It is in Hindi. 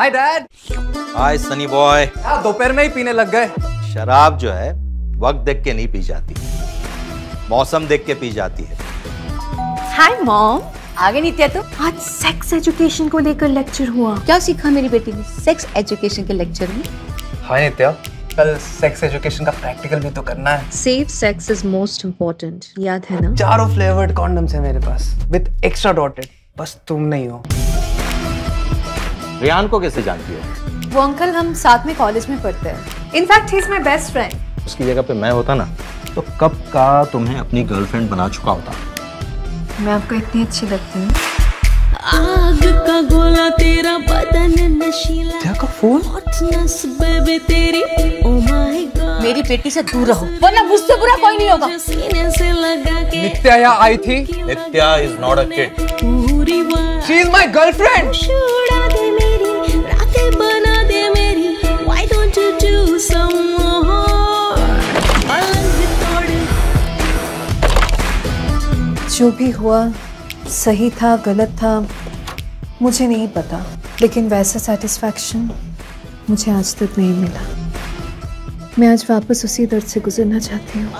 Hi dad hi sonny boy दोपहर में ही पीने लग गए। शराब जो है वक्त देख के नहीं पी जाती। मौसम देख के पी जाती है। हाय मॉम आगे नित्या तो। आज सेक्स एजुकेशन को लेकर लेक्चर हुआ। क्या सीखा मेरी बेटी ने? सेक्स एजुकेशन के लेक्चर में। हाय नित्या कल सेक्स एजुकेशन का प्रैक्टिकल भी तो करना है। Safe sex is most important याद है ना? चारों फ्लेवर्ड कॉन्डम्स है मेरे पास विद एक्स्ट्रा डॉटेड बस तुम नहीं हो। रियान को कैसे जानती हो? वो अंकल हम साथ में कॉलेज में पढ़ते हैं। In fact he is my best friend उसकी जगह पे मैं होता ना तो कब का तुम्हें अपनी गर्लफ्रेंड बना चुका होता? मैं आपको इतनी अच्छी लगती हूँ। आग का गोला तेरा बदन नशीला। का फ़ोन तेरी ओ माय गॉड मेरी बेटी से दूर रहो वरना मुझसे बुरा कोई नहीं होगा। सीने से लगा के नित्या आई थी? Nitya is not a kid पूरी शी इज़ माय गर्लफ्रेंड जो भी हुआ, सही था, गलत था, मुझे नहीं पता। लेकिन वैसा सेटिस्फैक्शन मुझे आज तक नहीं मिला। मैं आज वापस उसी दर्द से गुजरना चाहती हूँ।